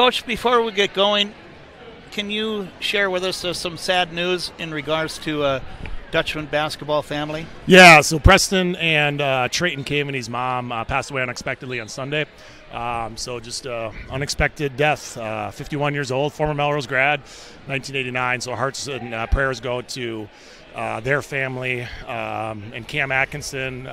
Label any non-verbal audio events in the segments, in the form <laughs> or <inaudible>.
Coach, before we get going, can you share with us uh, some sad news in regards to uh, Dutchmen basketball family? Yeah, so Preston and uh, Trayton Caveney's mom uh, passed away unexpectedly on Sunday. Um, so just uh, unexpected death. Uh, 51 years old, former Melrose grad, 1989. So hearts and uh, prayers go to uh, their family um, and Cam Atkinson.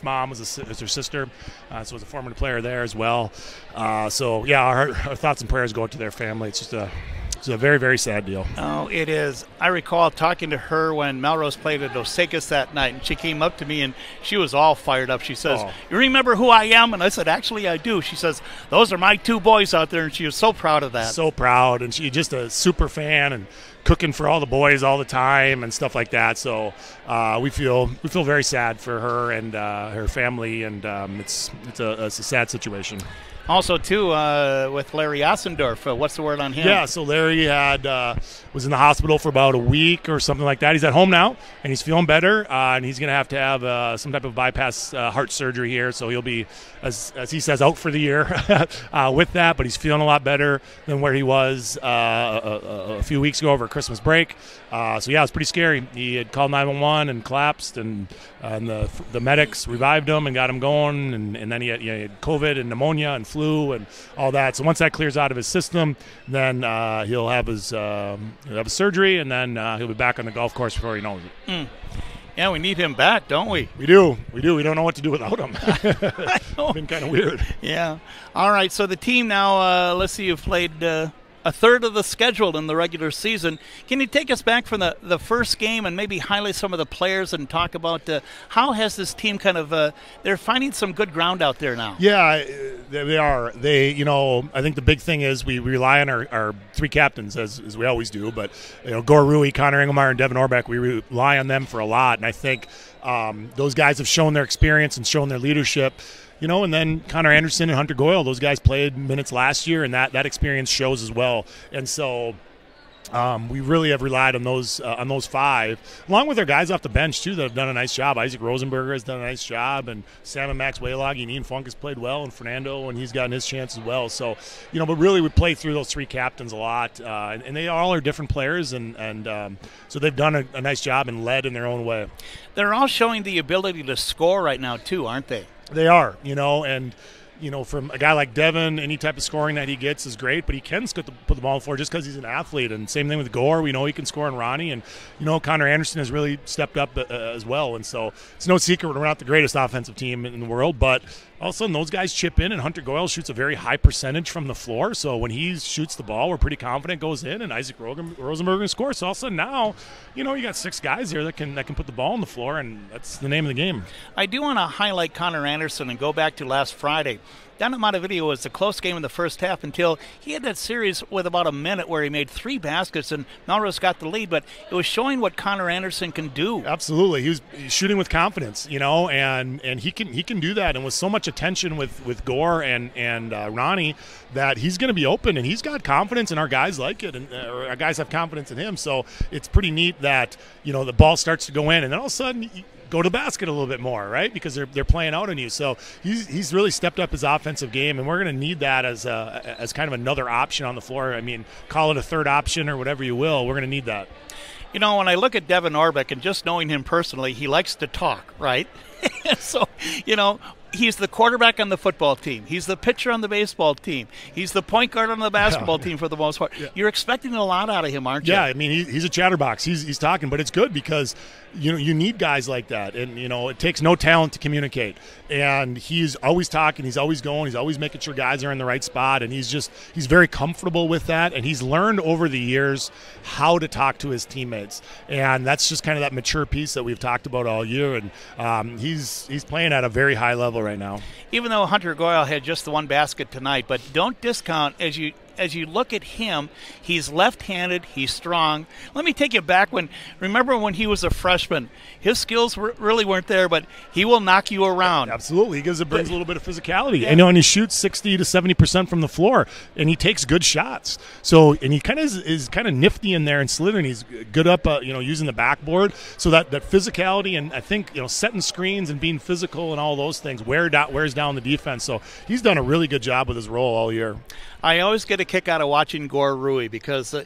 His mom was, a, was her sister, uh, so was a former player there as well. Uh, so yeah, our, our thoughts and prayers go out to their family. It's just a it's a very, very sad deal. Oh, it is. I recall talking to her when Melrose played at Dos Equis that night, and she came up to me and she was all fired up. She says, oh. You remember who I am? And I said, Actually, I do. She says, Those are my two boys out there, and she was so proud of that. So proud, and she's just a super fan and cooking for all the boys all the time and stuff like that. So uh, we feel we feel very sad for her and uh, her family, and um, it's it's a, it's a sad situation. Also, too, uh, with Larry Ossendorf, uh, what's the word on him? Yeah, so Larry had uh, was in the hospital for about a week or something like that. He's at home now, and he's feeling better, uh, and he's going to have to have uh, some type of bypass uh, heart surgery here. So he'll be, as, as he says, out for the year <laughs> with that. But he's feeling a lot better than where he was a, a, a, few weeks ago over Christmas break. so yeah, it was pretty scary. He had called 911 and collapsed, and and the the medics revived him and got him going, and, and then he had, you know, he had COVID and pneumonia and flu flu and all that. So once that clears out of his system, then uh, he'll have his um, he'll have a surgery, and then uh, he'll be back on the golf course before he knows it. Mm. Yeah, we need him back, don't we? We do. We do. We don't know what to do without him. <laughs> it's been kind of weird. Yeah. All right. So the team now, uh, let's see, you've played uh, a third of the schedule in the regular season. Can you take us back from the, the first game and maybe highlight some of the players and talk about uh, how has this team kind of uh, they're finding some good ground out there now? Yeah, they are. They, you know, I think the big thing is we rely on our, our three captains as, as we always do, but you know, Gore Rui, Connor Engelmeyer, and Devin Orbeck, we rely on them for a lot, and I think um, those guys have shown their experience and shown their leadership you know, and then Connor Anderson and Hunter Goyle, those guys played minutes last year, and that that experience shows as well. And so. Um, we really have relied on those uh, on those five, along with our guys off the bench too that have done a nice job. Isaac Rosenberger has done a nice job, and Sam and Max Waylog and Ian Funk has played well, and Fernando and he's gotten his chance as well. So, you know, but really we play through those three captains a lot, uh, and, and, they all are different players, and and um, so they've done a, a nice job and led in their own way. They're all showing the ability to score right now too, aren't they? They are, you know, and you know, from a guy like Devin, any type of scoring that he gets is great, but he can put the, put the ball on the floor just because he's an athlete. And same thing with Gore. We know he can score on Ronnie. And, you know, Connor Anderson has really stepped up uh, as well. And so it's no secret we're not the greatest offensive team in the world, but all of a sudden those guys chip in, and Hunter Goyle shoots a very high percentage from the floor. So when he shoots the ball, we're pretty confident goes in, and Isaac Rosenberg scores. So all of a sudden now, you know, you got six guys here that can that can put the ball on the floor, and that's the name of the game. I do want to highlight Connor Anderson and go back to last Friday down at Montevideo was a close game in the first half until he had that series with about a minute where he made three baskets and Melrose got the lead. But it was showing what Connor Anderson can do. Absolutely, he was shooting with confidence, you know, and and he can he can do that. And with so much attention with with Gore and and uh, Ronnie, that he's going to be open and he's got confidence, and our guys like it, and uh, our guys have confidence in him. So it's pretty neat that you know the ball starts to go in, and then all of a sudden go to the basket a little bit more, right? Because they're, they're playing out on you. So he's, he's really stepped up his offensive game, and we're going to need that as a, as kind of another option on the floor. I mean, call it a third option or whatever you will. We're going to need that. You know, when I look at Devin Orbeck and just knowing him personally, he likes to talk, right? <laughs> so, you know, he's the quarterback on the football team. He's the pitcher on the baseball team. He's the point guard on the basketball yeah. team for the most part. Yeah. You're expecting a lot out of him, aren't you? Yeah, I mean he, he's a chatterbox. He's he's talking, but it's good because you know you need guys like that, and you know it takes no talent to communicate. And he's always talking. He's always going. He's always making sure guys are in the right spot, and he's just he's very comfortable with that. And he's learned over the years how to talk to his teammates, and that's just kind of that mature piece that we've talked about all year. And um, he's he's playing at a very high level right now. Even though Hunter Goyle had just the one basket tonight, but don't discount as you as you look at him, he's left-handed, he's strong. Let me take you back when remember when he was a freshman. His skills were, really weren't there, but he will knock you around. Absolutely, he gives it brings a little bit of physicality. Yeah. You know, and he shoots sixty to seventy percent from the floor, and he takes good shots. So, and he kind of is, is kind of nifty in there and slithering. He's good up, uh, you know, using the backboard. So that that physicality and I think you know setting screens and being physical and all those things wear wears down the defense. So he's done a really good job with his role all year. I always get a kick out of watching Gore Rui because. Uh,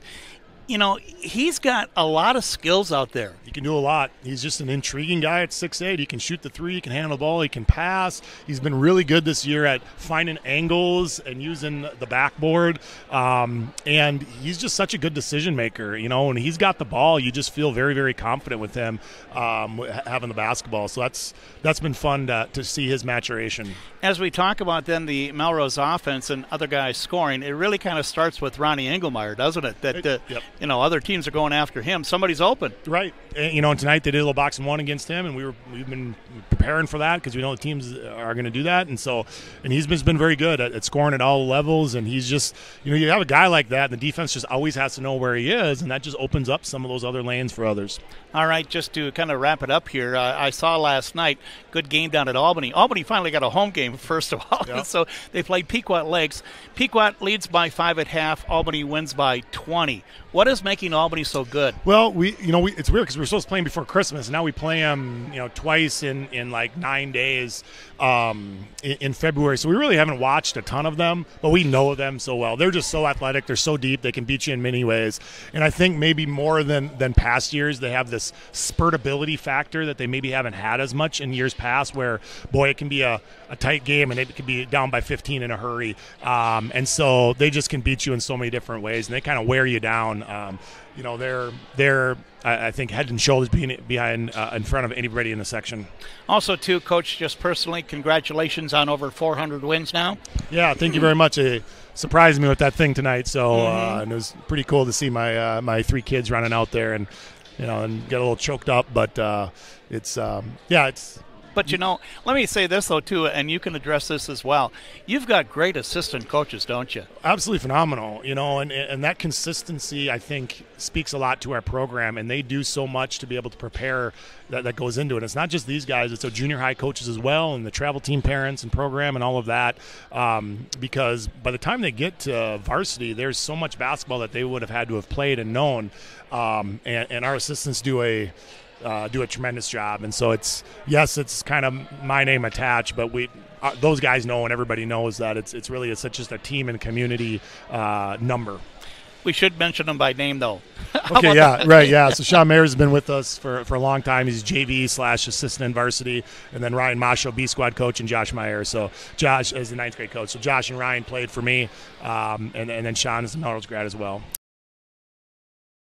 You know, he's got a lot of skills out there. He can do a lot. He's just an intriguing guy at six eight. He can shoot the three, he can handle the ball, he can pass. He's been really good this year at finding angles and using the backboard. Um, and he's just such a good decision maker. You know, when he's got the ball, you just feel very, very confident with him um, having the basketball. So that's that's been fun to, to see his maturation. As we talk about then the Melrose offense and other guys scoring, it really kind of starts with Ronnie Engelmeyer, doesn't it? That uh, yep you know other teams are going after him. Somebody's open, right? And, you know, and tonight they did a little box and one against him, and we were we've been preparing for that because we know the teams are going to do that, and so and he's been, been very good at, at, scoring at all levels, and he's just you know you have a guy like that, and the defense just always has to know where he is, and that just opens up some of those other lanes for others. All right, just to kind of wrap it up here, uh, I saw last night good game down at Albany. Albany finally got a home game first of all, yep. <laughs> so they played Pequot Lakes. Pequot leads by five at half. Albany wins by twenty. What is making Albany so good? Well, we you know we, it's weird because we were supposed to play them before Christmas, and now we play them you know twice in in like nine days um, in, in, February. So we really haven't watched a ton of them, but we know them so well. They're just so athletic. They're so deep. They can beat you in many ways. And I think maybe more than than past years, they have this spurtability factor that they maybe haven't had as much in years past. Where boy, it can be a, a tight game and it could be down by 15 in a hurry. Um, and so they just can beat you in so many different ways, and they kind of wear you down. Um, you know, they're they're I, think head and shoulders being behind uh, in front of anybody in the section. Also, too, coach, just personally, congratulations on over 400 wins now. Yeah, thank you very much. It surprised me with that thing tonight, so uh, mm-hmm. uh, and it was pretty cool to see my uh, my three kids running out there and you know and get a little choked up, but uh, it's um, yeah, it's but you know, let me say this though too, and you can address this as well. You've got great assistant coaches, don't you? Absolutely phenomenal. You know, and and that consistency I think speaks a lot to our program, and they do so much to be able to prepare that, that goes into it. It's not just these guys; it's our junior high coaches as well, and the travel team parents and program and all of that. Um, because by the time they get to varsity, there's so much basketball that they would have had to have played and known. Um, and, and our assistants do a uh, do a tremendous job. And so it's yes, it's kind of my name attached, but we uh, those guys know and everybody knows that it's it's really it's such just a team and community uh, number. We should mention them by name, though. <laughs> okay, yeah, that? right, yeah. So Sean Mayer has been with us for, for a long time. He's JV slash assistant in varsity, and then Ryan Masho, B squad coach, and Josh Meyer. So Josh is the ninth grade coach. So Josh and Ryan played for me, um, and, and then Sean is the Melrose grad as well.